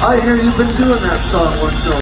I hear you've been doing that song once